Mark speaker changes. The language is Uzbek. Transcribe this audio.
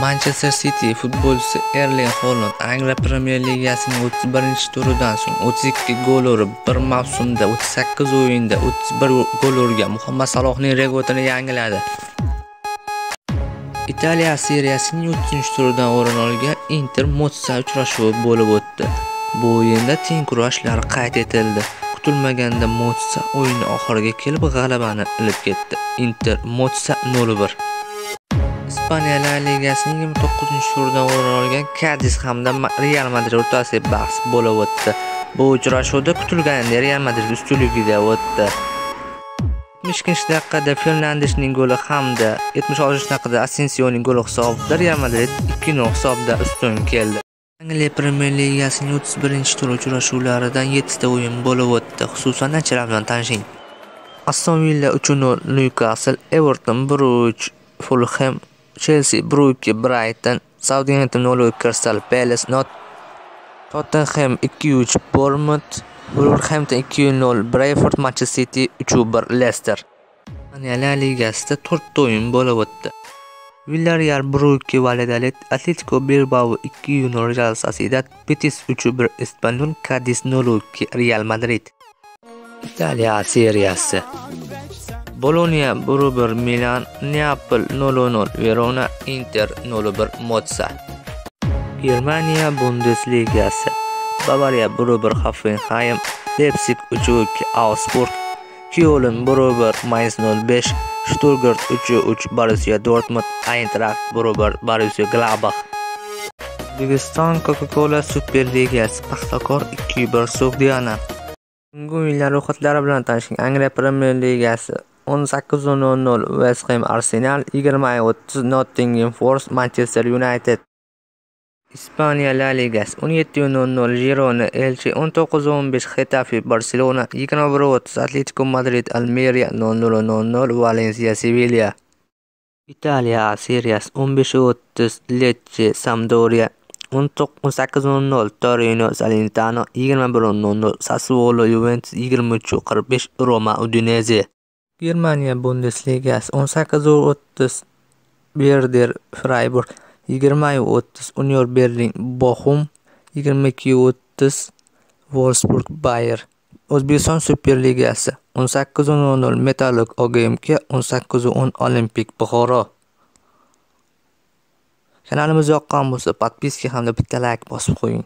Speaker 1: Manchester City futbolchisi Erling Holand Angliya Premyer Ligasining 31-turidan so'ng 32 gol urib, bir mavsumda 38 o'yinda 31 gol urgan Muhammad Salohning rekordini yangiladi. Italiya seriyasining 3-turidan o'rin olgan Inter Monza uchrashuvi bo'lib o'tdi. Bu o'yinda teng kurashlar qayd etildi. Kutilmaganda Monza o'yin oxiriga kelib g'alabani ilib ketdi. Inter Monza 0-1 ispaniyalar Ligasining 29-turidan o'rin olgan Cadiz hamda Real Madrid o'rtasidagi bahs bo'lib o'tdi. Bu uchrashuvda kutilganidek Real Madrid ustunligida o'tdi. 70-daqiqada Fernandeshning goli hamda 76-daqiqada Asensioning goli hisobida Real Madrid 2-0 hisobda ustun keldi. Angliya Premyer Ligasining 31-tur uchrashuvlaridan 7 ta o'yin bo'lib o'tdi. Xususan, natijalar bilan tanishing. Aston Villa 3-0 Newcastle, Everton 1-3 Chelsea, Brugge, Brighton, Southampton 0-2 Crystal Palace, Not Tottenham 2-3 Bournemouth, Wolverhampton 2-0 Brentford, Manchester City 3-1 Leicester. La Ligasida 4 ta o'yin bo'lib o'tdi. Villarreal Brugge Valladolid, Atletico Bilbao 2-0 Real Sociedad, Betis 3-1 Espanyol, Cadiz 0 Real Madrid. Italiya seriyasi Bologna 1-1 Milan, Neapol 0-0 Verona, Inter 0-1 Mozza. Germaniya Bundesligasi Bavariya 1-1 Hoffenheim, Leipzig 3-2 Augsburg, Köln 1-1 Mainz 05, Stuttgart 3-3 Borussia Dortmund, Eintracht 1-1 Borussia Gladbach. O'zbekiston Coca-Cola Superligasi Paxtakor 2-1 Sogdiana. Bugungi o'yinlar ro'yxatlari bilan tanishing. Angliya Premyer Ligasi o'n sakkiz West Ham arsenal yigirma Nottingham nottingem manchester united ispaniya la Ligas o'n Girona Elche nol jirona elchi o'n to'qqiz o'n madrid Almeria nol Valencia Sevilla nol valensiya sevilya italiya seriyasi o'n besh o'ttiz lecche samdoriya torino salentano yigirma sassuolo Juventus yigirma roma Udinese Germaniya Bundesligasi 18:30 Werder Freiburg, 20:30 Union Berlin Bochum, 22:30 Wolfsburg Bayer. O'zbekiston Superligasi 18:00 Metallurg OGMK, 18:10 Olimpik Buxoro. Kanalimiz yoqqan bo'lsa, podpiska hamda bitta layk bosib qo'ying.